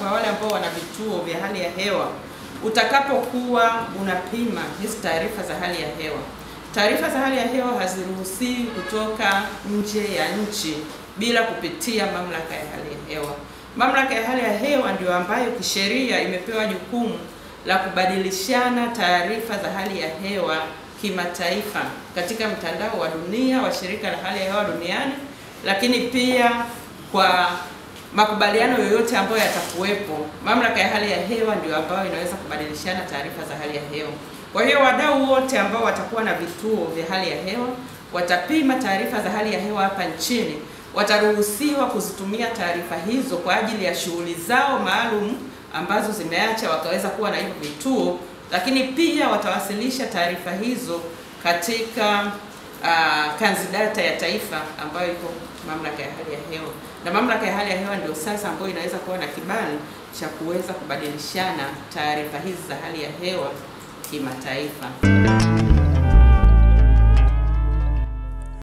kwa wale ambao wana vituo vya hali ya hewa, utakapokuwa unapima hizi taarifa za hali ya hewa, taarifa za hali ya hewa haziruhusiwi kutoka nje ya nchi bila kupitia mamlaka ya hali ya hewa. Mamlaka ya hali ya hewa ndio ambayo kisheria imepewa jukumu la kubadilishana taarifa za hali ya hewa kimataifa katika mtandao wa dunia wa shirika la hali ya hewa duniani, lakini pia kwa makubaliano yoyote ambayo yatakuwepo, mamlaka ya hali ya hewa ndio ambayo inaweza kubadilishana taarifa za hali ya hewa. Kwa hiyo wadau wote ambao watakuwa na vituo vya hali ya hewa watapima taarifa za hali ya hewa hapa nchini, wataruhusiwa kuzitumia taarifa hizo kwa ajili ya shughuli zao maalum ambazo zimeacha wakaweza kuwa na hivyo vituo, lakini pia watawasilisha taarifa hizo katika uh, kanzidata ya taifa ambayo iko mamlaka ya hali ya hewa, na mamlaka ya hali ya hewa ndio sasa ambayo inaweza kuwa na kibali cha kuweza kubadilishana taarifa hizi za hali ya hewa kimataifa.